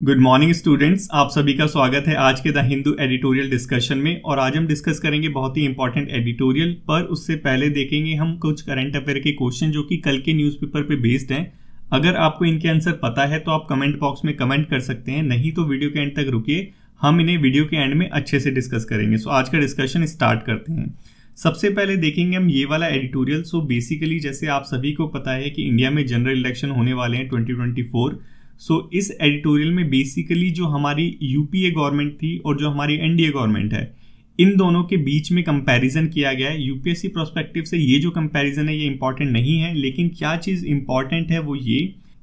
Good morning students आप सभी का स्वागत है आज के द हिंदू एडिटोरियल डिस्कशन में, और आज हम डिस्कस करेंगे बहुत ही इंपॉर्टेंट एडिटोरियल, पर उससे पहले देखेंगे हम कुछ करंट अफेयर के क्वेश्चन जो कि कल के न्यूज़पेपर पे बेस्ड हैं। अगर आपको इनके आंसर पता है तो आप कमेंट बॉक्स में कमेंट कर सकते हैं, नहीं तो वीडियो के एंड तक रुकिए। हम इन्हें वीडियो के एंड में अच्छे से डिस्कस करेंगे। सो आज का डिस्कशन स्टार्ट करते हैं। सबसे पहले देखेंगे हम ये वाला एडिटोरियल सो बेसिकली जैसे आप सभी को पता है कि इंडिया में जनरल इलेक्शन होने वाले हैं 2024 सो so, इस एडिटोरियल में बेसिकली जो हमारी यूपीए गवर्नमेंट थी और जो हमारी एनडीए गवर्नमेंट है इन दोनों के बीच में कंपैरिजन किया गया है। यूपीएससी प्रोस्पेक्टिव से ये जो कंपैरिजन है ये इंपॉर्टेंट नहीं है लेकिन क्या चीज़ इंपॉर्टेंट है वो ये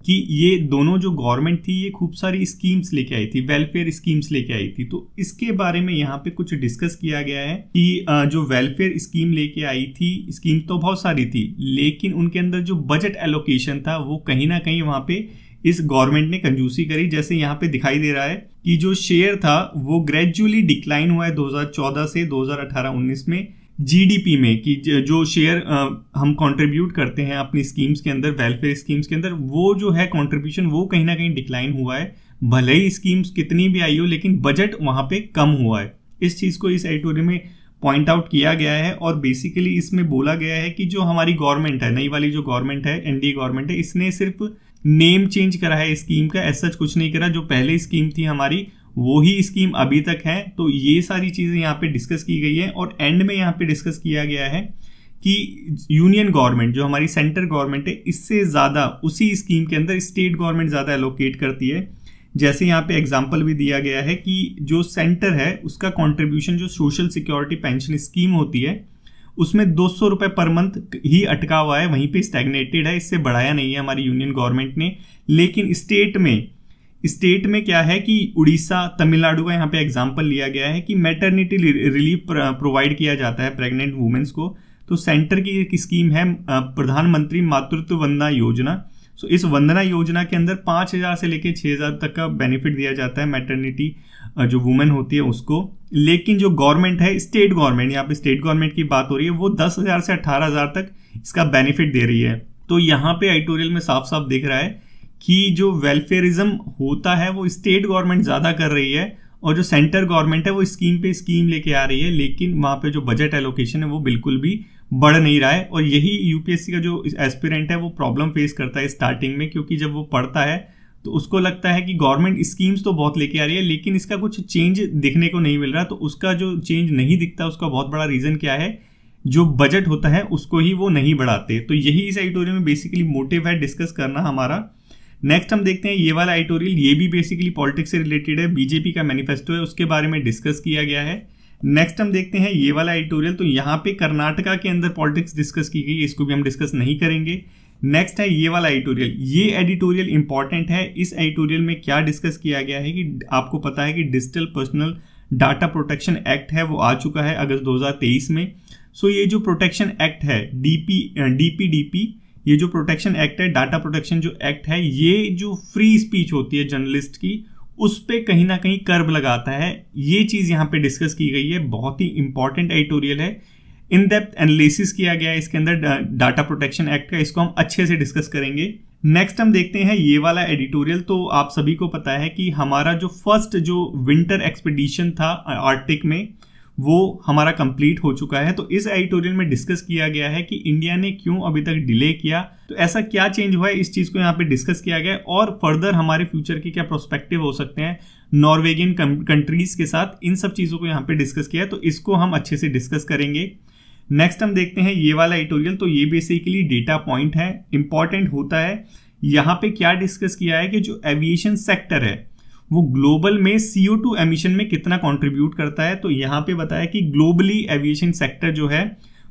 कि ये दोनों जो गवर्नमेंट थी ये खूब सारी स्कीम्स लेके आई थी वेलफेयर स्कीम्स लेके आई थी। तो इसके बारे में यहाँ पे कुछ डिस्कस किया गया है कि जो वेलफेयर स्कीम लेके आई थी स्कीम तो बहुत सारी थी लेकिन उनके अंदर जो बजट एलोकेशन था वो कहीं ना कहीं वहाँ पे इस गवर्नमेंट ने कंजूसी करी, जैसे यहाँ पे दिखाई दे रहा है कि जो शेयर था, वो ग्रेजुअली डिक्लाइन हुआ है 2014 से 2018-19 में जीडीपी में कि जो शेयर हम कंट्रीब्यूट करते हैं अपनी स्कीम्स के अंदर वेलफेयर स्कीम्स के अंदर, वो जो है कंट्रीब्यूशन वो कहीं ना कहीं डिक्लाइन हुआ है। भले ही स्कीम्स कितनी भी आई हो, लेकिन बजट वहाँ पे कम हुआ है। इस चीज़ को इस एडिटोरियल में पॉइंट आउट किया गया है और बेसिकली इसमें बोला गया है कि जो हमारी गवर्नमेंट है, नई वाली जो गवर्नमेंट है एनडीए गवर्नमेंट है, इसने सिर्फ़ नेम चेंज करा है स्कीम का ऐसा कुछ नहीं करा। जो पहले स्कीम थी हमारी, वो ही स्कीम अभी तक है। तो ये सारी चीज़ें यहाँ पे डिस्कस की गई है और एंड में यहाँ पे डिस्कस किया गया है कि यूनियन गवर्नमेंट जो हमारी सेंटर गवर्नमेंट है, इससे ज़्यादा उसी स्कीम के अंदर स्टेट गवर्नमेंट ज़्यादा एलोकेट करती है। जैसे यहाँ पे एग्ज़ाम्पल भी दिया गया है कि जो सेंटर है, उसका कॉन्ट्रीब्यूशन जो सोशल सिक्योरिटी पेंशन स्कीम होती है उसमें दो सौ रुपये पर मंथ ही अटका हुआ है, वहीं पे स्टैग्नेटेड है, इससे बढ़ाया नहीं है हमारी यूनियन गवर्नमेंट ने। लेकिन स्टेट में स्टेट में क्या है कि उड़ीसा, तमिलनाडु का यहाँ पे एग्ज़ाम्पल लिया गया है कि मैटर्निटी रिलीफ प्रोवाइड किया जाता है प्रेग्नेंट वुमेन्स को। तो सेंटर की एक स्कीम है प्रधानमंत्री मातृत्व वंदना योजना। सो इस वंदना योजना के अंदर पाँच हज़ार से लेकर छः हज़ार तक का बेनिफिट दिया जाता है मैटरनिटी जो वुमेन होती है उसको। लेकिन जो गवर्नमेंट है स्टेट गवर्नमेंट यहाँ पे स्टेट गवर्नमेंट की बात हो रही है, वो दस हज़ार से अट्ठारह हज़ार तक इसका बेनिफिट दे रही है। तो यहाँ पे एडिटोरियल में साफ़ साफ़ दिख रहा है कि जो वेलफेयरिज्म होता है, वो स्टेट गवर्नमेंट ज़्यादा कर रही है और जो सेंटर गवर्नमेंट है, वो स्कीम पे स्कीम लेके आ रही है, लेकिन वहाँ पे जो बजट एलोकेशन है, वो बिल्कुल भी बढ़ नहीं रहा है और यही यूपीएससी का जो एस्पिरेंट है, वो प्रॉब्लम फेस करता है स्टार्टिंग में, क्योंकि जब वो पढ़ता है तो उसको लगता है कि गवर्नमेंट स्कीम्स तो बहुत लेके आ रही है, लेकिन इसका कुछ चेंज दिखने को नहीं मिल रहा तो उसका जो चेंज नहीं दिखता, उसका बहुत बड़ा रीजन क्या है? जो बजट होता है, उसको ही वो नहीं बढ़ाते। तो यही इस एडिटोरियल में बेसिकली मोटिव है डिस्कस करना हमारा। नेक्स्ट हम देखते हैं, ये वाला एडिटोरियल ये भी बेसिकली पॉलिटिक्स से रिलेटेड है बीजेपी का मैनिफेस्टो है, उसके बारे में डिस्कस किया गया है। नेक्स्ट हम देखते हैं ये वाला एडिटोरियल तो यहाँ पे कर्नाटका के अंदर पॉलिटिक्स डिस्कस की गई, इसको भी हम डिस्कस नहीं करेंगे। नेक्स्ट है ये वाला एडिटोरियल ये एडिटोरियल इंपॉर्टेंट है, इस एडिटोरियल में क्या डिस्कस किया गया है कि आपको पता है कि digital personal data protection act है, वो आ चुका है अगस्त 2023 में। सो ये जो प्रोटेक्शन एक्ट है डीपी डीपीडीपी ये जो प्रोटेक्शन एक्ट है डाटा प्रोटेक्शन जो एक्ट है, ये जो फ्री स्पीच होती है जर्नलिस्ट की उस पर कहीं ना कहीं कर्ब लगाता है। ये चीज़ यहाँ पे डिस्कस की गई है। बहुत ही इंपॉर्टेंट एडिटोरियल है। इन डेप्थ एनालिसिस किया गया है इसके अंदर। डाटा प्रोटेक्शन एक्ट का इसको हम अच्छे से डिस्कस करेंगे। नेक्स्ट हम देखते हैं ये वाला एडिटोरियल तो आप सभी को पता है कि हमारा जो फ़र्स्ट जो विंटर एक्सपीडिशन था आर्टिक में वो हमारा कंप्लीट हो चुका है। तो इस एडिटोरियल में डिस्कस किया गया है कि इंडिया ने क्यों अभी तक डिले किया। तो ऐसा क्या चेंज हुआ है? इस चीज़ को यहाँ पे डिस्कस किया गया और फर्दर हमारे फ्यूचर के क्या प्रोस्पेक्टिव हो सकते हैं नॉर्वेगियन कंट्रीज़ के साथ, इन सब चीज़ों को यहाँ पे डिस्कस किया है। तो इसको हम अच्छे से डिस्कस करेंगे। नेक्स्ट हम देखते हैं ये वाला एडिटोरियल तो ये बेसिकली डेटा पॉइंट है इंपॉर्टेंट होता है। यहाँ पे क्या डिस्कस किया है कि जो एविएशन सेक्टर है वो ग्लोबल में सीओ टू एमिशन में कितना कॉन्ट्रीब्यूट करता है? तो यहाँ पे बताया कि ग्लोबली एविएशन सेक्टर जो है,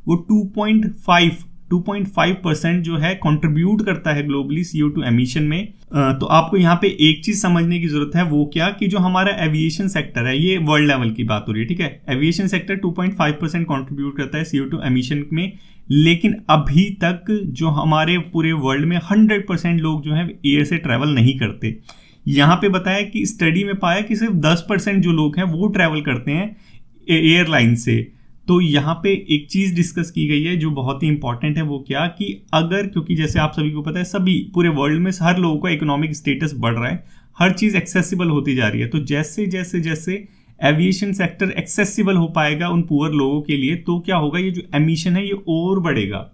वो 2.5 2.5 परसेंट जो है कंट्रीब्यूट करता है ग्लोबली सीओ टू एमिशन में। तो आपको यहाँ पे एक चीज़ समझने की ज़रूरत है, वो क्या? कि जो हमारा एविएशन सेक्टर है, ये वर्ल्ड लेवल की बात हो रही है, ठीक है? एविएशन सेक्टर 2.5 परसेंट कॉन्ट्रीब्यूट करता है सीओ टू एमिशन में, लेकिन अभी तक जो हमारे पूरे वर्ल्ड में 100 परसेंट लोग जो है एयर से ट्रेवल नहीं करते। यहाँ पे बताया कि स्टडी में पाया कि सिर्फ़ 10 परसेंट जो लोग हैं, वो ट्रैवल करते हैं एयरलाइन से। तो यहाँ पे एक चीज़ डिस्कस की गई है जो बहुत ही इंपॉर्टेंट है वो क्या कि अगर, क्योंकि जैसे आप सभी को पता है, सभी पूरे वर्ल्ड में हर लोगों का इकोनॉमिक स्टेटस बढ़ रहा है, हर चीज़ एक्सेसिबल होती जा रही है। तो जैसे जैसे जैसे एविएशन सेक्टर एक्सेसिबल हो पाएगा उन पुअर लोगों के लिए तो क्या होगा, ये जो एमिशन है, ये और बढ़ेगा।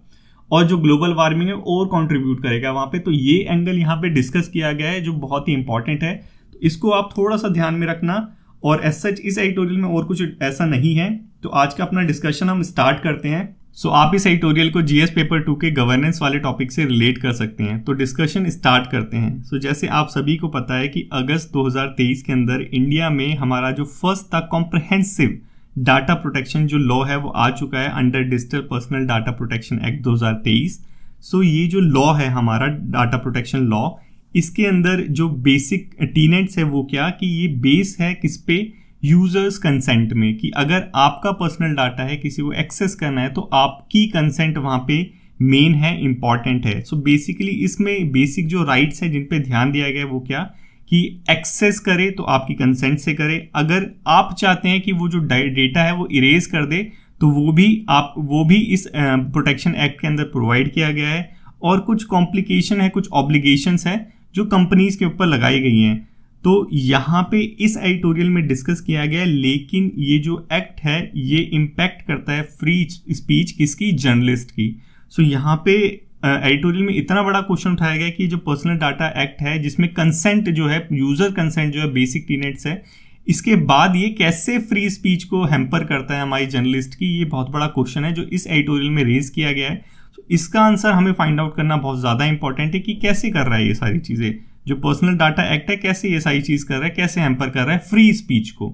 और जो ग्लोबल वार्मिंग है और कंट्रीब्यूट करेगा वहाँ पे। तो ये एंगल यहाँ पे डिस्कस किया गया है जो बहुत ही इंपॉर्टेंट है। तो इसको आप थोड़ा सा ध्यान में रखना और एज सच इस एडिटोरियल में और कुछ ऐसा नहीं है। तो आज का अपना डिस्कशन हम स्टार्ट करते हैं। सो so, आप इस एडिटोरियल को जीएस पेपर टू के गवर्नेंस वाले टॉपिक से रिलेट कर सकते हैं। तो डिस्कशन स्टार्ट करते हैं। सो so, जैसे आप सभी को पता है कि अगस्त 2023 के अंदर इंडिया में हमारा जो फ़र्स्ट था कॉम्प्रहेंसिव डाटा प्रोटेक्शन जो लॉ है वो आ चुका है under digital personal data protection act 2023 so ये जो लॉ है हमारा डाटा प्रोटेक्शन लॉ, इसके अंदर जो बेसिक टीनेट्स है वो क्या कि ये बेस है किस पे? यूज़र्स कंसेंट में कि अगर आपका पर्सनल डाटा है, किसी को एक्सेस करना है तो आपकी कंसेंट वहाँ पे मेन है इंपॉर्टेंट है। सो so बेसिकली इसमें बेसिक जो राइट्स है जिन पे ध्यान दिया गया है वो क्या? कि एक्सेस करे तो आपकी कंसेंट से करे। अगर आप चाहते हैं कि वो जो डेटा है वो इरेज कर दे तो वो भी आप वो भी इस प्रोटेक्शन एक्ट के अंदर प्रोवाइड किया गया है। और कुछ कॉम्प्लिकेशन है कुछ ऑब्लिगेशन है जो कंपनीज़ के ऊपर लगाई गई हैं। तो यहाँ पे इस एडिटोरियल में डिस्कस किया गया है लेकिन ये जो एक्ट है ये इम्पैक्ट करता है फ्री स्पीच किसकी? जर्नलिस्ट की। सो so, यहाँ पे एडिटोरियल में इतना बड़ा क्वेश्चन उठाया गया कि जो पर्सनल डाटा एक्ट है, जिसमें कंसेंट जो है यूज़र कंसेंट जो है बेसिक टीनेट्स है, इसके बाद ये कैसे फ्री स्पीच को हेम्पर करता है हमारी जर्नलिस्ट की, ये बहुत बड़ा क्वेश्चन है, जो इस एडिटोरियल में रेज किया गया है। तो इसका आंसर हमें फाइंड आउट करना बहुत ज़्यादा इंपॉर्टेंट है कि कैसे कर रहा है ये सारी चीज़ें। जो पर्सनल डाटा एक्ट है, कैसे ये सारी चीज़ कर रहा है, कैसे हैम्पर कर रहा है फ्री स्पीच को।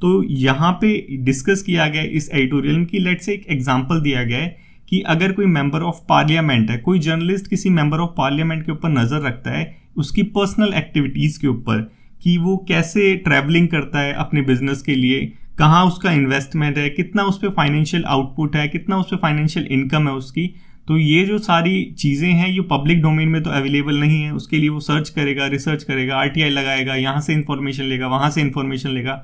तो यहाँ पे डिस्कस किया गया इस एडिटोरियल कि लेट से एक एग्ज़ाम्पल दिया गया है कि अगर कोई मेंबर ऑफ़ पार्लियामेंट है, कोई जर्नलिस्ट किसी मेंबर ऑफ़ पार्लियामेंट के ऊपर नज़र रखता है, उसकी पर्सनल एक्टिविटीज़ के ऊपर, कि वो कैसे ट्रैवलिंग करता है अपने बिज़नेस के लिए, कहाँ उसका इन्वेस्टमेंट है, कितना उस पर फाइनेंशियल आउटपुट है, कितना उस पर फाइनेंशियल इनकम है उसकी तो ये जो सारी चीज़ें हैं, ये पब्लिक डोमेन में तो अवेलेबल नहीं है। उसके लिए वो सर्च करेगा रिसर्च करेगा आरटीआई लगाएगा, यहाँ से इंफॉर्मेशन लेगा, वहाँ से इन्फॉर्मेशन लेगा।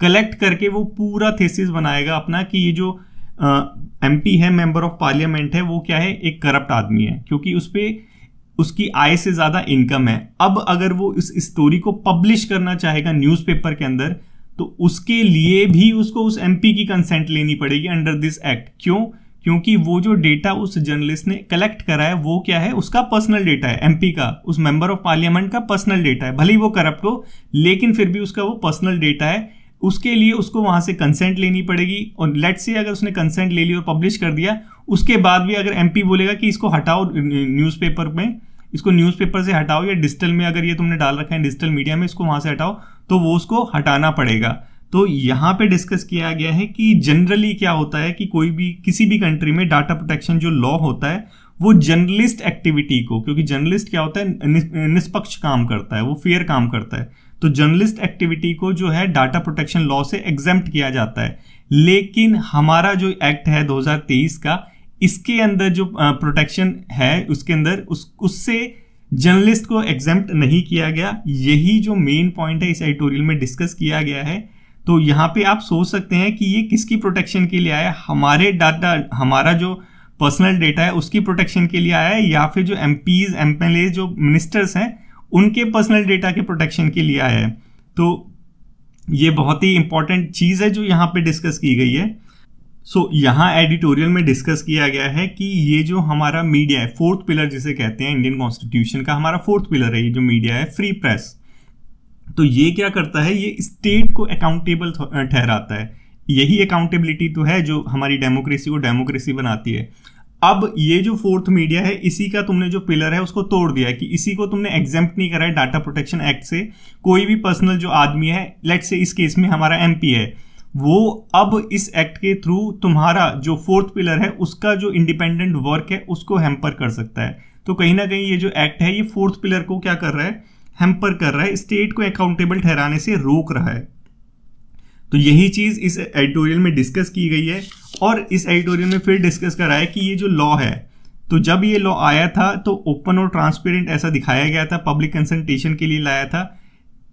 कलेक्ट करके वो पूरा थेसिस बनाएगा अपना कि ये जो एम पी है मेंबर ऑफ़ पार्लियामेंट है, वो क्या है? एक करप्ट आदमी है, क्योंकि उस पर उसकी आय से ज़्यादा इनकम है। अब अगर वो इस स्टोरी को पब्लिश करना चाहेगा न्यूज़पेपर के अंदर तो उसके लिए भी उसको उस एमपी की कंसेंट लेनी पड़ेगी अंडर दिस एक्ट क्यों? क्योंकि वो जो डेटा उस जर्नलिस्ट ने कलेक्ट करा है, वो क्या है? उसका पर्सनल डेटा है एमपी का। उस मेंबर ऑफ़ पार्लियामेंट का पर्सनल डेटा है, भले ही वो करप्ट हो, लेकिन फिर भी उसका वो पर्सनल डेटा है। उसके लिए उसको वहाँ से कंसेंट लेनी पड़ेगी। और लेट से अगर उसने कंसेंट ले लिया और पब्लिश कर दिया, उसके बाद भी अगर एमपी बोलेगा कि इसको हटाओ न्यूज़पेपर में, इसको न्यूज़पेपर से हटाओ या डिजिटल में अगर ये तुमने डाल रखा है डिजिटल मीडिया में, इसको वहाँ से हटाओ तो वो उसको हटाना पड़ेगा। तो यहाँ पे डिस्कस किया गया है कि जनरली क्या होता है कि कोई भी, किसी भी कंट्री में डाटा प्रोटेक्शन जो लॉ होता है, वो जर्नलिस्ट एक्टिविटी को, क्योंकि जर्नलिस्ट क्या होता है निष्पक्ष काम करता है, वो फेयर काम करता है। तो जर्नलिस्ट एक्टिविटी को जो है डाटा प्रोटेक्शन लॉ से एग्जाम्प्ट किया जाता है। लेकिन हमारा जो एक्ट है 2023 का, इसके अंदर जो प्रोटेक्शन है उसके अंदर उस, उससे जर्नलिस्ट को एग्जाम्प्ट नहीं किया गया। यही जो मेन पॉइंट है इस एडिटोरियल में डिस्कस किया गया है। तो यहाँ पे आप सोच सकते हैं कि ये किसकी प्रोटेक्शन के लिए आया हमारे डाटा, हमारा जो पर्सनल डेटा है उसकी प्रोटेक्शन के लिए आया है या फिर जो एम पीज जो मिनिस्टर्स हैं उनके पर्सनल डेटा के प्रोटेक्शन के लिए आया है। तो ये बहुत ही इंपॉर्टेंट चीज़ है जो यहाँ पे डिस्कस की गई है। सो so, यहाँ एडिटोरियल में डिस्कस किया गया है कि ये जो हमारा मीडिया है फोर्थ पिलर जिसे कहते हैं इंडियन कॉन्स्टिट्यूशन का हमारा फोर्थ पिलर है ये जो मीडिया है फ्री प्रेस तो ये क्या करता है? ये स्टेट को अकाउंटेबल ठहराता है। यही अकाउंटेबिलिटी तो है जो हमारी डेमोक्रेसी को डेमोक्रेसी बनाती है। अब ये जो फोर्थ मीडिया है, इसी का तुमने जो पिलर है, उसको तोड़ दिया है कि इसी को तुमने एग्जाम्प्ट नहीं करा है डाटा प्रोटेक्शन एक्ट से। कोई भी पर्सनल जो आदमी है लेट से इस केस में हमारा एमपी है, वो अब इस एक्ट के थ्रू तुम्हारा जो फोर्थ पिलर है, उसका जो इंडिपेंडेंट वर्क है, उसको हैम्पर कर सकता है। तो कहीं ना कहीं ये जो एक्ट है, ये फोर्थ पिलर को क्या कर रहा है? हेम्पर कर रहा है स्टेट को अकाउंटेबल ठहराने से रोक रहा है। तो यही चीज़ इस एडिटोरियल में डिस्कस की गई है। और इस एडिटोरियल में फिर डिस्कस करा है कि ये जो लॉ है तो जब ये लॉ आया था तो ओपन और ट्रांसपेरेंट ऐसा दिखाया गया था पब्लिक कंसल्टेशन के लिए लाया था।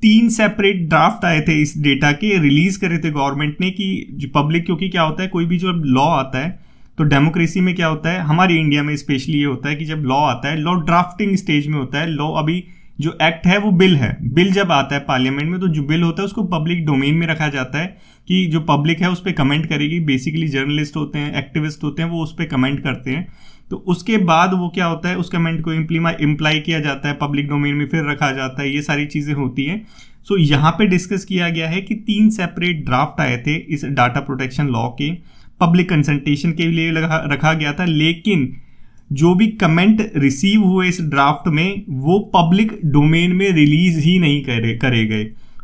तीन सेपरेट ड्राफ्ट आए थे इस डेटा के रिलीज़ करे थे गवर्नमेंट ने कि पब्लिक क्योंकि क्या होता है, कोई भी जो लॉ आता है तो डेमोक्रेसी में क्या होता है, हमारी इंडिया में स्पेशली ये होता है कि जब लॉ आता है लॉ ड्राफ्टिंग स्टेज में होता है लॉ अभी जो एक्ट है, वो बिल है। बिल जब आता है पार्लियामेंट में तो जो बिल होता है, उसको पब्लिक डोमेन में रखा जाता है। कि जो पब्लिक है उस पर कमेंट करेगी। बेसिकली जर्नलिस्ट होते हैं एक्टिविस्ट होते हैं वो उस पर कमेंट करते हैं। तो उसके बाद वो क्या होता है? उस कमेंट को इम्प्लाई किया जाता है पब्लिक डोमेन में फिर रखा जाता है। ये सारी चीज़ें होती हैं। सो so, यहाँ पे डिस्कस किया गया है कि तीन सेपरेट ड्राफ्ट आए थे इस डाटा प्रोटेक्शन लॉ के। पब्लिक कंसल्टेशन के लिए रखा गया था। लेकिन जो भी कमेंट रिसीव हुए इस ड्राफ्ट में वो पब्लिक डोमेन में रिलीज़ ही नहीं करे करे गए।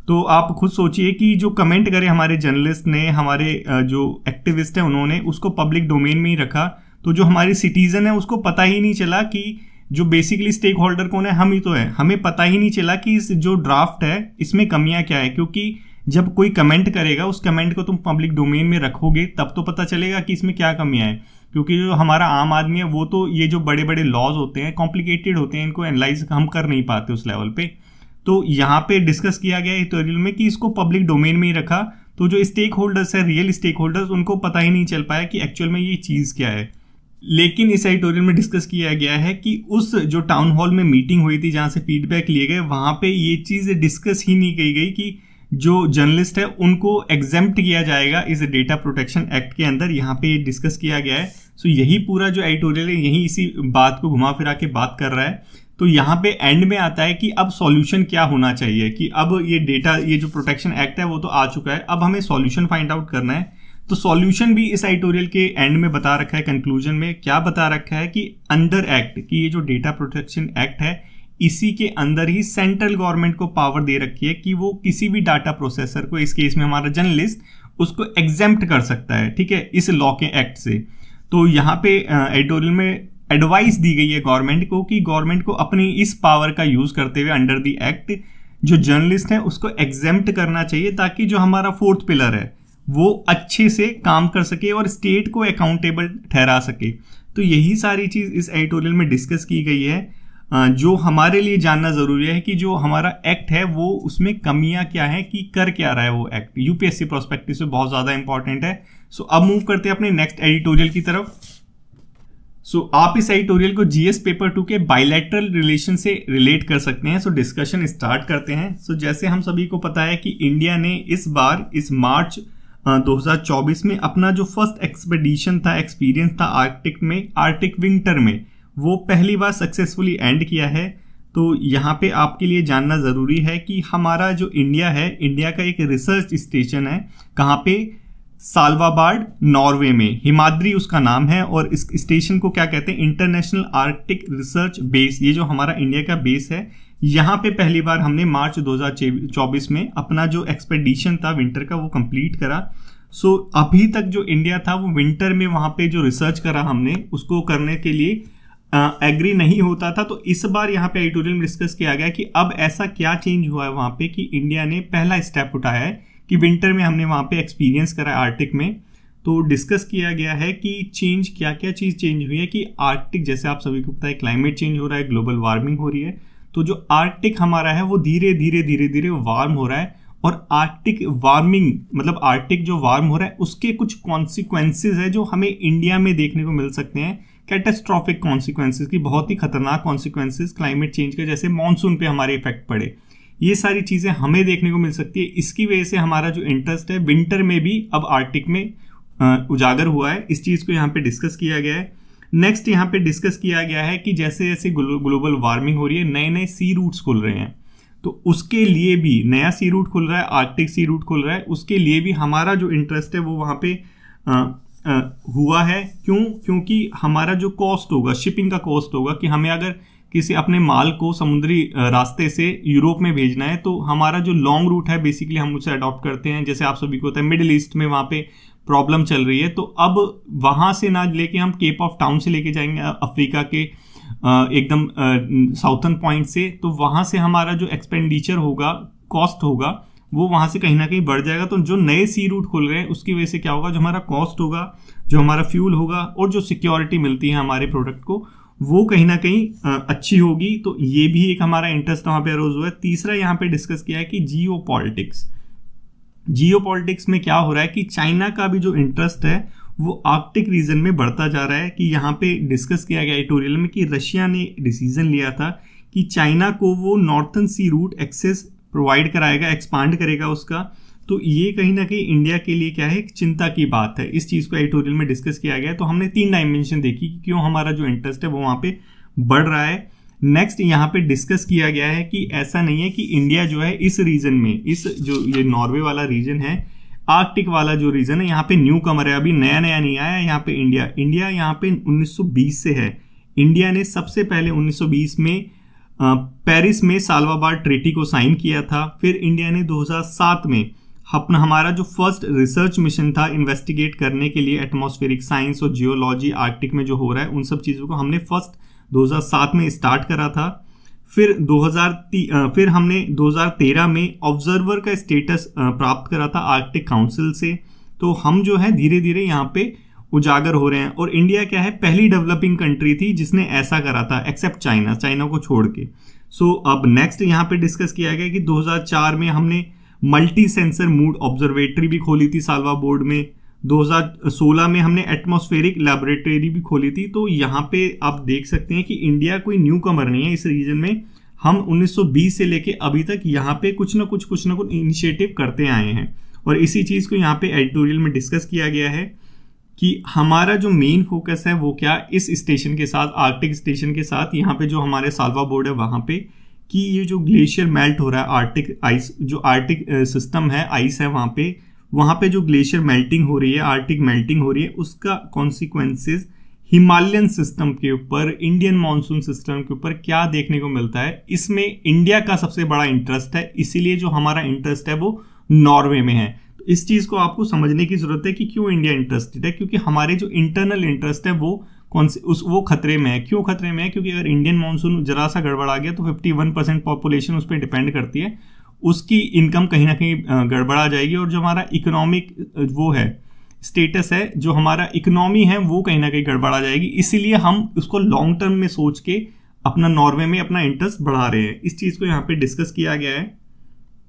तो आप खुद सोचिए कि जो कमेंट करे हमारे जर्नलिस्ट ने, हमारे जो एक्टिविस्ट हैं उन्होंने, उसको पब्लिक डोमेन में ही रखा। तो जो हमारी सिटीजन है, उसको पता ही नहीं चला कि जो बेसिकली स्टेक होल्डर कौन है, हम ही तो है। हमें पता ही नहीं चला कि इस जो ड्राफ्ट है, इसमें कमियाँ क्या है। क्योंकि जब कोई कमेंट करेगा, उस कमेंट को तुम पब्लिक डोमेन में रखोगे, तब तो पता चलेगा कि इसमें क्या कमियाँ है। क्योंकि जो हमारा आम आदमी है, वो तो ये जो बड़े बड़े लॉज होते हैं कॉम्प्लिकेटेड होते हैं, इनको एनालाइज हम कर नहीं पाते उस लेवल पे। तो यहाँ पे डिस्कस किया गया एडिटोरियल में कि इसको पब्लिक डोमेन में ही रखा। तो जो स्टेक होल्डर्स है रियल स्टेक होल्डर्स उनको पता ही नहीं चल पाया कि एक्चुअल में ये चीज़ क्या है। लेकिन इस एडिटोरियल में डिस्कस किया गया है कि उस जो टाउन हॉल में मीटिंग हुई थी, जहाँ से फीडबैक लिए गए, वहाँ पे ये चीज़ डिस्कस ही नहीं की गई कि जो जर्नलिस्ट है, उनको एग्जेम्प्ट किया जाएगा इस डेटा प्रोटेक्शन एक्ट के अंदर। यहाँ पे डिस्कस किया गया है। सो यही पूरा जो एडिटोरियल है, यही इसी बात को घुमा फिरा के बात कर रहा है। तो यहाँ पे एंड में आता है कि अब सॉल्यूशन क्या होना चाहिए? कि अब ये डेटा ये जो प्रोटेक्शन एक्ट है, वो तो आ चुका है। अब हमें सॉल्यूशन फाइंड आउट करना है। तो सॉल्यूशन भी इस एडिटोरियल के एंड में बता रखा है कंक्लूजन में। क्या बता रखा है कि अंडर एक्ट कि ये जो डेटा प्रोटेक्शन एक्ट है, इसी के अंदर ही सेंट्रल गवर्नमेंट को पावर दे रखी है कि वो किसी भी डाटा प्रोसेसर को, इस केस में हमारा जर्नलिस्ट उसको एग्जेम्प्ट कर सकता है, ठीक है? इस लॉ के एक्ट से। तो यहाँ पे एडिटोरियल में एडवाइस दी गई है गवर्नमेंट को कि गवर्नमेंट को अपनी इस पावर का यूज़ करते हुए अंडर दी एक्ट जो जर्नलिस्ट है, उसको एग्जेम्प्ट करना चाहिए ताकि जो हमारा फोर्थ पिलर है, वो अच्छे से काम कर सके और स्टेट को अकाउंटेबल ठहरा सके। तो यही सारी चीज़ इस एडिटोरियल में डिस्कस की गई है। जो हमारे लिए जानना ज़रूरी है कि जो हमारा एक्ट है, वो उसमें कमियाँ क्या है, कि कर क्या रहा है वो एक्ट यूपीएससी प्रोस्पेक्टिव से बहुत ज़्यादा इंपॉर्टेंट है। सो अब मूव करते हैं अपने नेक्स्ट एडिटोरियल की तरफ़। सो so, आप इस एडिटोरियल को जीएस पेपर टू के बायलैटरल रिलेशन से रिलेट कर सकते हैं। सो डिस्कशन स्टार्ट करते हैं। सो so, जैसे हम सभी को पता है कि इंडिया ने इस बार इस मार्च 2024 में अपना जो फ़र्स्ट एक्सपेडिशन था एक्सपीरियंस था आर्कटिक में आर्टिक विंटर में वो पहली बार सक्सेसफुली एंड किया है। तो यहाँ पे आपके लिए जानना ज़रूरी है कि हमारा जो इंडिया है इंडिया का एक रिसर्च स्टेशन है कहाँ पे सालवाबार्ड, नॉर्वे में। हिमाद्री उसका नाम है और इस स्टेशन को क्या कहते हैं? इंटरनेशनल आर्कटिक रिसर्च बेस ये जो हमारा इंडिया का बेस है, यहाँ पे पहली बार हमने मार्च 2024 में अपना जो एक्सपेडिशन था विंटर का, वो कंप्लीट करा। सो अभी तक जो इंडिया था, वो विंटर में वहाँ पे जो रिसर्च करा हमने, उसको करने के लिए एग्री नहीं होता था। तो इस बार यहाँ पे एडिटोरियल में डिस्कस किया गया कि अब ऐसा क्या चेंज हुआ है वहाँ पे कि इंडिया ने पहला स्टेप उठाया है। कि विंटर में हमने वहाँ पे एक्सपीरियंस करा आर्टिक में तो डिस्कस किया गया है कि चेंज क्या क्या चीज़ चेंज हुई है कि आर्टिक जैसे आप सभी को पता है क्लाइमेट चेंज हो रहा है ग्लोबल वार्मिंग हो रही है तो जो आर्टिक हमारा है, वो धीरे धीरे धीरे धीरे वार्म हो रहा है और आर्टिक वार्मिंग मतलब आर्टिक जो वार्म हो रहा है, उसके कुछ कॉन्सिक्वेंसेज है जो हमें इंडिया में देखने को मिल सकते हैं। कैटेस्ट्रॉफिक कॉन्सिक्वेंसेज की बहुत ही खतरनाक कॉन्सिक्वेंसेज क्लाइमेट चेंज के, जैसे मानसून पे हमारे इफ़ेक्ट पड़े। ये सारी चीज़ें हमें देखने को मिल सकती है। इसकी वजह से हमारा जो इंटरेस्ट है विंटर में भी अब आर्टिक में उजागर हुआ है। इस चीज़ को यहाँ पे डिस्कस किया गया है। नेक्स्ट यहाँ पे डिस्कस किया गया है कि जैसे जैसे ग्लोबल वार्मिंग हो रही है नए नए सी रूट्स खुल रहे हैं। तो उसके लिए भी नया सी रूट खुल रहा है आर्टिक सी रूट खुल रहा है। उसके लिए भी हमारा जो इंटरेस्ट है वो वहाँ पे हुआ है। क्यों? क्योंकि हमारा जो कॉस्ट होगा शिपिंग का कॉस्ट होगा कि हमें अगर किसी अपने माल को समुद्री रास्ते से यूरोप में भेजना है तो हमारा जो लॉन्ग रूट है बेसिकली हम उसे अडॉप्ट करते हैं। जैसे आप सभी को होता है मिडिल ईस्ट में वहाँ पे प्रॉब्लम चल रही है तो अब वहाँ से ना लेके हम केप ऑफ़ टाउन से लेके जाएँगे अफ्रीका के एकदम साउथर्न पॉइंट से तो वहाँ से हमारा जो एक्सपेंडिचर होगा कॉस्ट होगा, वो वहाँ से कहीं ना कहीं बढ़ जाएगा। तो जो नए सी रूट खुल रहे हैं, उसकी वजह से क्या होगा, जो हमारा कॉस्ट होगा, जो हमारा फ्यूल होगा, और जो सिक्योरिटी मिलती है हमारे प्रोडक्ट को वो कहीं ना कहीं अच्छी होगी। तो ये भी एक हमारा इंटरेस्ट वहाँ पे अरोज हुआ है। तीसरा यहाँ पे डिस्कस किया है कि जियो पॉलिटिक्स जियो पॉलिटिक्स में क्या हो रहा है कि चाइना का भी जो इंटरेस्ट है, वो आर्कटिक रीजन में बढ़ता जा रहा है कि यहाँ पे डिस्कस किया गया एडिटोरियल में कि रशिया ने डिसीज़न लिया था कि चाइना को वो northern sea route access provide कराएगा एक्सपांड करेगा उसका। तो ये कहीं ना कहीं इंडिया के लिए क्या है चिंता की बात है। इस चीज़ को एडिटोरियल में डिस्कस किया गया तो हमने तीन डायमेंशन देखी कि क्यों हमारा जो इंटरेस्ट है वो वहाँ पे बढ़ रहा है। नेक्स्ट यहाँ पे डिस्कस किया गया है कि ऐसा नहीं है कि इंडिया जो है, इस रीजन में, इस जो ये नॉर्वे वाला रीजन है आर्कटिक वाला जो रीजन है, यहाँ पे न्यू कमर है, अभी नया नया नहीं आया यहाँ पे इंडिया इंडिया यहाँ पे 1920 से है। इंडिया ने सबसे पहले 1920 में पेरिस में सालवाबार ट्रेटी को साइन किया था। फिर इंडिया ने 2007 में अपना हमारा जो फ़र्स्ट रिसर्च मिशन था इन्वेस्टिगेट करने के लिए एटमॉस्फेरिक साइंस और जियोलॉजी आर्कटिक में जो हो रहा है उन सब चीज़ों को हमने फ़र्स्ट 2007 में स्टार्ट करा था। फिर 2000 फिर हमने 2013 में ऑब्जर्वर का स्टेटस प्राप्त करा था आर्कटिक काउंसिल से। तो हम जो है धीरे धीरे यहाँ पे उजागर हो रहे हैं। और इंडिया क्या है पहली डेवलपिंग कंट्री थी जिसने ऐसा करा था एक्सेप्ट चाइना चाइना को छोड़ के। सो so, अब नेक्स्ट यहाँ पे डिस्कस किया गया कि 2004 में हमने मल्टी सेंसर मूड ऑब्जर्वेटरी भी खोली थी सालवा बोर्ड में। 2016 में हमने एटमॉस्फेरिक लेबोरेटरी भी खोली थी। तो यहाँ पे आप देख सकते हैं कि इंडिया कोई न्यू कमर नहीं है इस रीजन में। हम 1920 से लेके अभी तक यहाँ पे कुछ ना कुछ कुछ ना कुछ इनिशिएटिव करते आए हैं। और इसी चीज़ को यहाँ पे एडिटोरियल में डिस्कस किया गया है कि हमारा जो मेन फोकस है वो क्या इस स्टेशन के साथ आर्टिक स्टेशन के साथ, यहाँ पे जो हमारे सालवा बोर्ड है, वहाँ पे कि ये जो ग्लेशियर मेल्ट हो रहा है, आर्टिक आइस, जो आर्टिक सिस्टम है, आइस है वहाँ पे वहाँ पे जो ग्लेशियर मेल्टिंग हो रही है, आर्टिक मेल्टिंग हो रही है, उसका कॉन्सिक्वेंसेज हिमालयन सिस्टम के ऊपर, इंडियन मानसून सिस्टम के ऊपर क्या देखने को मिलता है? इसमें इंडिया का सबसे बड़ा इंटरेस्ट है, इसीलिए जो हमारा इंटरेस्ट है वो नॉर्वे में है। तो इस चीज़ को आपको समझने की ज़रूरत है कि क्यों इंडिया इंटरेस्टेड है, क्योंकि हमारे जो इंटरनल इंटरेस्ट है वो कौन से उस वो खतरे में है। क्यों खतरे में है? क्योंकि अगर इंडियन मानसून जरा सा गड़बड़ा गया तो 51 परसेंट पॉपुलेशन उस पर डिपेंड करती है। उसकी इनकम कहीं ना कहीं गड़बड़ा जाएगी और जो हमारा इकोनॉमिक वो है स्टेटस है जो हमारा इकोनॉमी है वो कहीं ना कहीं गड़बड़ा जाएगी। इसीलिए हम उसको लॉन्ग टर्म में सोच के अपना नॉर्वे में अपना इंटरेस्ट बढ़ा रहे हैं। इस चीज़ को यहाँ पे डिस्कस किया गया है।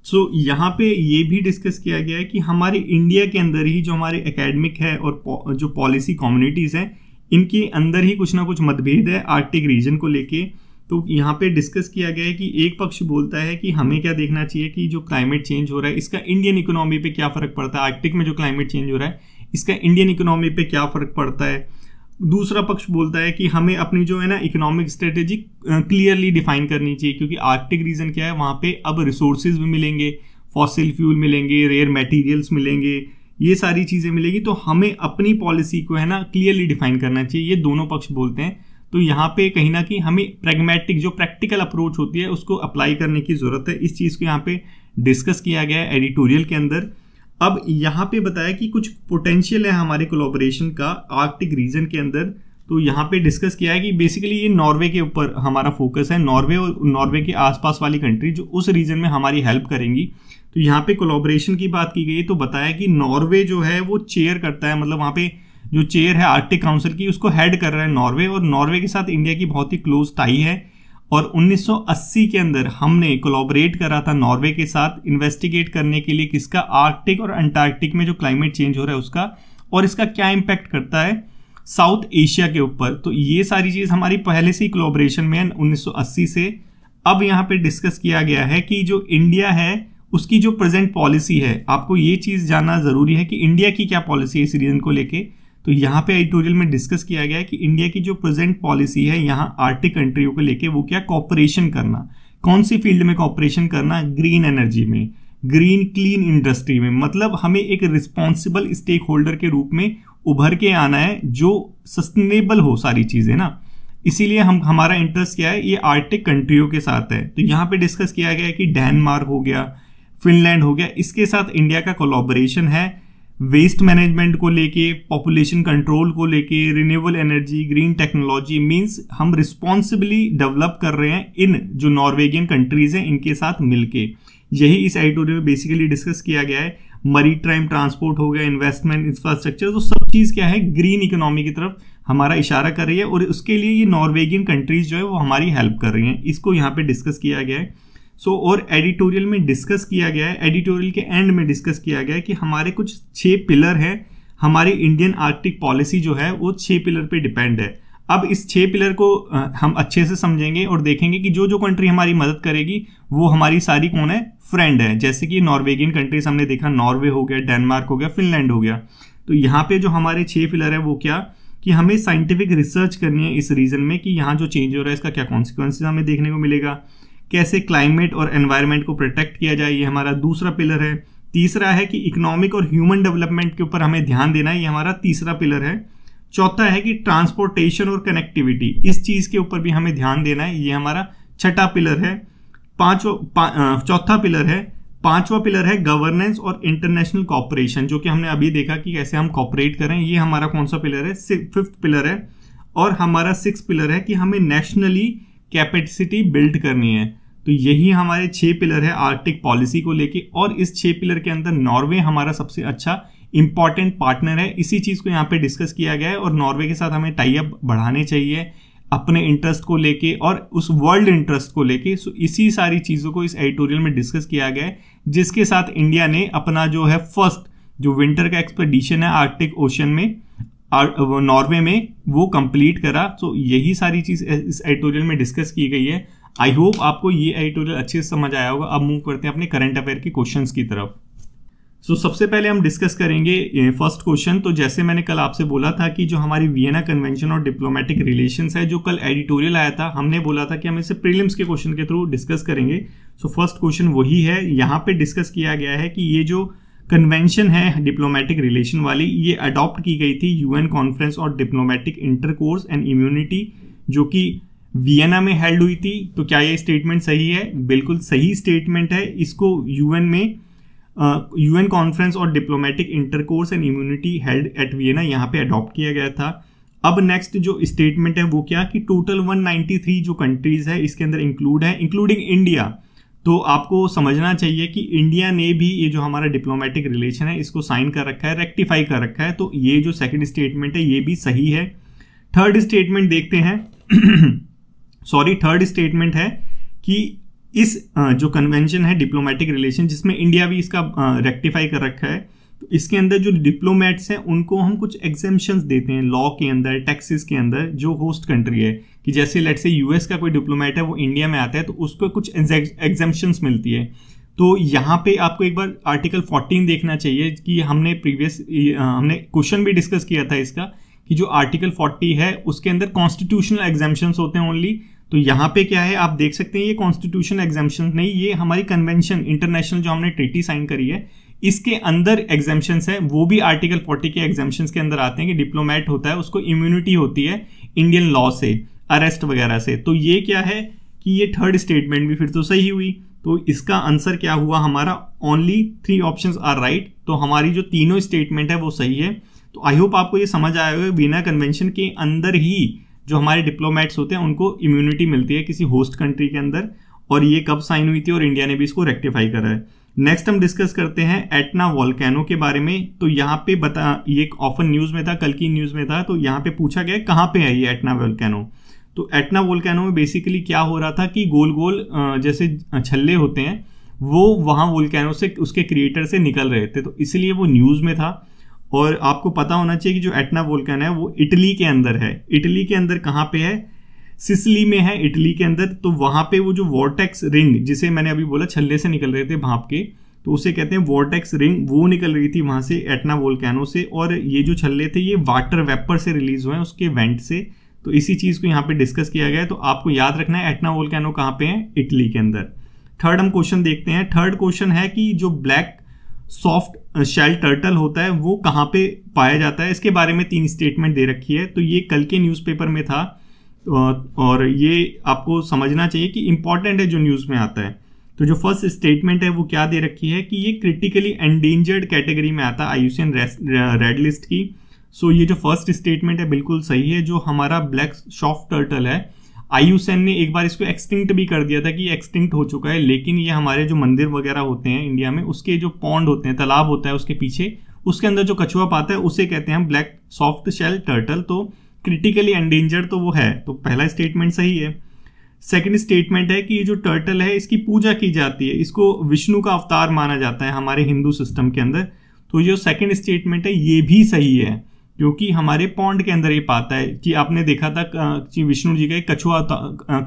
सो so, यहाँ पे ये भी डिस्कस किया गया है कि हमारे इंडिया के अंदर ही जो हमारे एकेडमिक है और जो पॉलिसी कम्युनिटीज़ हैं इनके अंदर ही कुछ ना कुछ मतभेद है आर्कटिक रीजन को लेके। तो यहाँ पे डिस्कस किया गया है कि एक पक्ष बोलता है कि हमें क्या देखना चाहिए कि जो क्लाइमेट चेंज हो रहा है, इसका इंडियन इकोनॉमी पे क्या फ़र्क पड़ता है? आर्कटिक में जो क्लाइमेट चेंज हो रहा है, इसका इंडियन इकोनॉमी पे क्या फ़र्क पड़ता है? दूसरा पक्ष बोलता है कि हमें अपनी जो है ना इकोनॉमिक स्ट्रेटेजी क्लियरली डिफाइन करनी चाहिए, क्योंकि आर्कटिक रीजन क्या है, वहाँ पे अब रिसोर्सेज भी मिलेंगे फॉसिल फ्यूल मिलेंगे रेयर मटेरियल्स मिलेंगे ये सारी चीज़ें मिलेगी तो हमें अपनी पॉलिसी को, है ना क्लियरली डिफाइन करना चाहिए। ये दोनों पक्ष बोलते हैं। तो यहाँ पे कहीं ना कहीं हमें प्रेगमेटिक जो प्रैक्टिकल अप्रोच होती है, उसको अप्लाई करने की ज़रूरत है। इस चीज़ को यहाँ पे डिस्कस किया गया है एडिटोरियल के अंदर। अब यहाँ पे बताया कि कुछ पोटेंशियल है हमारे कोलोबरेशन का आर्कटिक रीजन के अंदर। तो यहाँ पे डिस्कस किया है कि बेसिकली ये नॉर्वे के ऊपर हमारा फोकस है। नॉर्वे और नॉर्वे के आसपास वाली कंट्री जो उस रीजन में हमारी हेल्प करेंगी। तो यहाँ पे कोलोबरेशन की बात की गई तो बताया कि नॉर्वे जो है वो चेयर करता है मतलब वहाँ पे जो चेयर है आर्कटिक काउंसिल की, उसको हेड कर रहा है नॉर्वे और नॉर्वे के साथ इंडिया की बहुत ही क्लोज टाई है। और 1980 के अंदर हमने कोलाबरेट करा था नॉर्वे के साथ इन्वेस्टिगेट करने के लिए किसका आर्कटिक और अंटार्कटिक में जो क्लाइमेट चेंज हो रहा है उसका, और इसका क्या इम्पैक्ट करता है साउथ एशिया के ऊपर। तो ये सारी चीज़ हमारी पहले से ही कोलाबरेशन में है उन्नीस सौ अस्सी से। अब यहाँ पे डिस्कस किया गया है कि जो इंडिया है उसकी जो प्रेजेंट पॉलिसी है, आपको ये चीज़ जानना ज़रूरी है कि इंडिया की क्या पॉलिसी है इस रीजन को लेके। तो यहाँ पे एडिटोरियल में डिस्कस किया गया है कि इंडिया की जो प्रेजेंट पॉलिसी है, यहाँ आर्टिक कंट्रियों को लेके वो क्या कॉपरेशन करना। कौन सी फ़ील्ड में कॉपरेशन करना? ग्रीन एनर्जी में। ग्रीन क्लीन इंडस्ट्री में। मतलब हमें एक रिस्पॉन्सिबल स्टेक होल्डर के रूप में उभर के आना है, जो सस्टेनेबल हो सारी चीज़ें, ना। इसीलिए हम, हमारा इंटरेस्ट क्या है? ये आर्टिक कंट्रियों के साथ है। तो यहाँ पे डिस्कस किया गया है कि डेनमार्क हो गया फिनलैंड हो गया। इसके साथ इंडिया का कोलाबोरेशन है। वेस्ट मैनेजमेंट को लेके पॉपुलेशन कंट्रोल को लेके renewable energy green technology means हम रिस्पॉन्सिबली डेवलप कर रहे हैं इन जो नॉर्वेगियन कंट्रीज़ हैं, इनके साथ मिलके। यही इस एडिटोरियल में बेसिकली डिस्कस किया गया है। मरी टाइम ट्रांसपोर्ट हो गया इन्वेस्टमेंट इंफ्रास्ट्रक्चर तो सब चीज़ क्या है? ग्रीन इकोनॉमी की तरफ़ हमारा इशारा कर रही है और उसके लिए ये नॉर्वेगियन कंट्रीज़ जो है, वो हमारी हेल्प कर रही हैं। इसको यहाँ पे डिस्कस किया गया है। सो so, और एडिटोरियल में डिस्कस किया गया है एडिटोरियल के एंड में डिस्कस किया गया है कि हमारे कुछ छः पिलर हैं। हमारी इंडियन आर्कटिक पॉलिसी जो है वो छः पिलर पे डिपेंड है। अब इस छः पिलर को हम अच्छे से समझेंगे और देखेंगे कि जो जो कंट्री हमारी मदद करेगी वो हमारी सारी कौन है? फ्रेंड है। जैसे कि नॉर्वेगियन कंट्रीज़ हमने देखा नॉर्वे हो गया डेनमार्क हो गया फिनलैंड हो गया। तो यहाँ पे जो हमारे छः पिलर है वो क्या? कि हमें साइंटिफिक रिसर्च करनी है इस रीजन में कि यहाँ जो चेंज हो रहा है इसका क्या कॉन्सिक्वेंसेज हमें देखने को मिलेगा। कैसे क्लाइमेट और एनवायरमेंट को प्रोटेक्ट किया जाए ये हमारा दूसरा पिलर है। तीसरा है कि इकोनॉमिक और ह्यूमन डेवलपमेंट के ऊपर हमें ध्यान देना है ये हमारा तीसरा पिलर है। चौथा है कि ट्रांसपोर्टेशन और कनेक्टिविटी इस चीज़ के ऊपर भी हमें ध्यान देना है ये हमारा छठा पिलर है। पांचवा पा, चौथा पिलर है पांचवा पिलर है गवर्नेंस और इंटरनेशनल कॉपरेशन जो कि हमने अभी देखा कि कैसे हम कॉपरेट करें ये हमारा कौन सा पिलर है? फिफ्थ पिलर है। और हमारा सिक्स पिलर है कि हमें नेशनली कैपेसिटी बिल्ड करनी है। तो यही हमारे छह पिलर है आर्टिक पॉलिसी को लेके, और इस छह पिलर के अंदर नॉर्वे हमारा सबसे अच्छा इंपॉर्टेंट पार्टनर है। इसी चीज़ को यहाँ पे डिस्कस किया गया है, और नॉर्वे के साथ हमें टाइप बढ़ाने चाहिए अपने इंटरेस्ट को लेके और उस वर्ल्ड इंटरेस्ट को लेके। सो इसी सारी चीज़ों को इस एडिटोरियल में डिस्कस किया गया है, जिसके साथ इंडिया ने अपना जो है फ़र्स्ट जो विंटर का एक्सपेडिशन है आर्टिक ओशन में नॉर्वे में, वो कंप्लीट करा। तो यही सारी चीज़ इस एडिटोरियल में डिस्कस की गई है। आई होप आपको ये एडिटोरियल अच्छे से समझ आया होगा। अब मूव करते हैं अपने करंट अफेयर के क्वेश्चन की तरफ़। सो so, सबसे पहले हम डिस्कस करेंगे फ़र्स्ट क्वेश्चन तो जैसे मैंने कल आपसे बोला था कि जो हमारी वियना कन्वेंशन और डिप्लोमेटिक रिलेशंस है जो कल एडिटोरियल आया था हमने बोला था कि हम इसे प्रीलिम्स के क्वेश्चन के थ्रू डिस्कस करेंगे। सो फ़र्स्ट क्वेश्चन वही है। यहाँ पे डिस्कस किया गया है कि ये जो कन्वेंशन है डिप्लोमेटिक रिलेशन वाली ये अडॉप्ट की गई थी यूएन कॉन्फ्रेंस और डिप्लोमेटिक इंटरकोर्स एंड इम्यूनिटी जो कि वियना में हेल्ड हुई थी तो क्या ये स्टेटमेंट सही है? बिल्कुल सही स्टेटमेंट है। इसको यूएन में यूएन कॉन्फ्रेंस और diplomatic intercourse and immunity held at Vienna यहाँ पे अडॉप्ट किया गया था। अब नेक्स्ट जो स्टेटमेंट है, वो क्या? कि टोटल 193 जो कंट्रीज़ है, इसके अंदर इंक्लूड है इंक्लूडिंग इंडिया तो आपको समझना चाहिए कि इंडिया ने भी ये जो हमारा डिप्लोमेटिक रिलेशन है, इसको साइन कर रखा है रेक्टिफाई कर रखा है। तो ये जो सेकेंड स्टेटमेंट है, ये भी सही है। थर्ड स्टेटमेंट देखते हैं। सॉरी, थर्ड स्टेटमेंट है कि इस जो कन्वेंशन है डिप्लोमेटिक रिलेशन जिसमें इंडिया भी इसका रेक्टिफाई कर रखा है तो इसके अंदर जो डिप्लोमेट्स हैं, उनको हम कुछ एग्जेम्पन देते हैं लॉ के अंदर टैक्सेस के अंदर, जो होस्ट कंट्री है। कि जैसे लेट से यूएस का कोई डिप्लोमेट है, वो इंडिया में आता है तो उसको कुछ एग्जेम्पन मिलती है। तो यहाँ पे आपको एक बार आर्टिकल 14 देखना चाहिए, कि हमने प्रीवियस हमने क्वेश्चन भी डिस्कस किया था इसका कि जो आर्टिकल 40 है, उसके अंदर कॉन्स्टिट्यूशनल एग्जामेशन होते हैं ओनली तो यहाँ पे क्या है, आप देख सकते हैं, ये कॉन्स्टिट्यूशन एग्जामेशन नहीं, ये हमारी कन्वेंशन इंटरनेशनल जो हमने ट्रीटी साइन करी है, इसके अंदर एग्जामेशन है। वो भी आर्टिकल 40 के एग्जामेशन के अंदर आते हैं कि डिप्लोमेट होता है, उसको इम्यूनिटी होती है इंडियन लॉ से अरेस्ट वगैरह से। तो ये क्या है कि ये थर्ड स्टेटमेंट भी फिर तो सही हुई। तो इसका आंसर क्या हुआ, हमारा only three options are right तो हमारी जो तीनों स्टेटमेंट है, वो सही है। तो आई होप आपको ये समझ आया होगा वीना कन्वेंशन के अंदर ही जो हमारे डिप्लोमेट्स होते हैं, उनको इम्यूनिटी मिलती है किसी होस्ट कंट्री के अंदर, और ये कब साइन हुई थी और इंडिया ने भी इसको रेक्टिफाई करा है। नेक्स्ट हम डिस्कस करते हैं एटना वॉल्केनो के बारे में। तो यहाँ पे बता, ये ऑफन न्यूज़ में था, कल की न्यूज़ में था तो यहाँ पे पूछा गया कहाँ पे है ये एटना वॉल्केनो तो एटना वोल्केनो में बेसिकली क्या हो रहा था कि गोल गोल जैसे छल्ले होते हैं, वो वहाँ वोल्केनो से, उसके क्रिएटर से निकल रहे थे। तो इसलिए वो न्यूज़ में था। और आपको पता होना चाहिए कि जो एटना वोल्कन है, वो इटली के अंदर है। इटली के अंदर कहाँ पे है? सिसली में है, इटली के अंदर। तो वहाँ पे वो जो वॉर्टेक्स रिंग जिसे मैंने अभी बोला, छल्ले से निकल रहे थे भाप के तो उसे कहते हैं वॉर्टेक्स रिंग वो निकल रही थी वहाँ से एटना वोल्केनो से, और ये जो छल्ले थे, ये वाटर वेपर से रिलीज़ हुए हैं उसके वेंट से। तो इसी चीज़ को यहाँ पे डिस्कस किया गया है। तो आपको याद रखना है, एटना वोल्केनो कहाँ पे है? इटली के अंदर। थर्ड हम क्वेश्चन देखते हैं। थर्ड क्वेश्चन है कि जो ब्लैक सॉफ्ट शेल टर्टल होता है वो कहाँ पे पाया जाता है? इसके बारे में तीन स्टेटमेंट दे रखी है। तो ये कल के न्यूज़पेपर में था। और ये आपको समझना चाहिए कि इंपॉर्टेंट है जो न्यूज़ में आता है। तो जो फ़र्स्ट स्टेटमेंट है वो क्या दे रखी है कि ये क्रिटिकली एंडेंजर्ड कैटेगरी में आता है आयुसियन रेड लिस्ट की। सो so, ये जो फ़र्स्ट स्टेटमेंट है बिल्कुल सही है। जो हमारा ब्लैक सॉफ्ट टर्टल है आयुसेन ने एक बार इसको एक्सटिंक्ट भी कर दिया था कि एक्सटिंक्ट हो चुका है, लेकिन ये हमारे जो मंदिर वगैरह होते हैं इंडिया में, उसके जो पॉन्ड होते हैं, तालाब होता है उसके पीछे, उसके अंदर जो कछुआ पाता है, उसे कहते हैं ब्लैक सॉफ्ट शेल टर्टल तो क्रिटिकली एंडेंजर्ड तो वो है तो पहला स्टेटमेंट सही है। सेकेंड स्टेटमेंट है कि ये जो टर्टल है, इसकी पूजा की जाती है, इसको विष्णु का अवतार माना जाता है हमारे हिंदू सिस्टम के अंदर। तो जो सेकेंड स्टेटमेंट है, ये भी सही है। क्योंकि हमारे पौंड के अंदर ये पाता है कि आपने देखा था विष्णु जी का एक कछुआ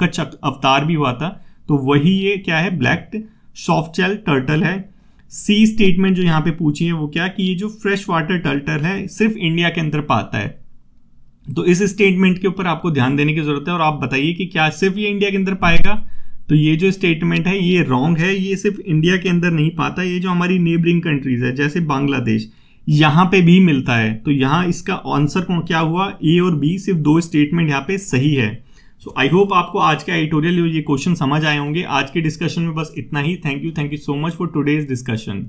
कच्छ अवतार भी हुआ था। तो वही ये क्या है ब्लैक सॉफ्ट शेल टर्टल है। सी स्टेटमेंट जो यहाँ पे पूछी है वो क्या, कि ये जो फ्रेश वाटर टर्टल है, सिर्फ़ इंडिया के अंदर पाता है। तो इस स्टेटमेंट के ऊपर आपको ध्यान देने की ज़रूरत है और आप बताइए कि क्या सिर्फ़ ये इंडिया के अंदर पाएगा। तो ये जो स्टेटमेंट है, ये रॉन्ग है, ये सिर्फ़ इंडिया के अंदर नहीं पाता, ये जो हमारी नेबरिंग कंट्रीज़ है, जैसे बांग्लादेश। यहाँ पे भी मिलता है। तो यहाँ इसका आंसर कौन, क्या हुआ? ए और बी सिर्फ़ दो स्टेटमेंट यहाँ पे सही है। सो आई होप आपको आज का एडिटोरियल ये क्वेश्चन समझ आए होंगे। आज के डिस्कशन में बस इतना ही। Thank you thank you so much for today's discussion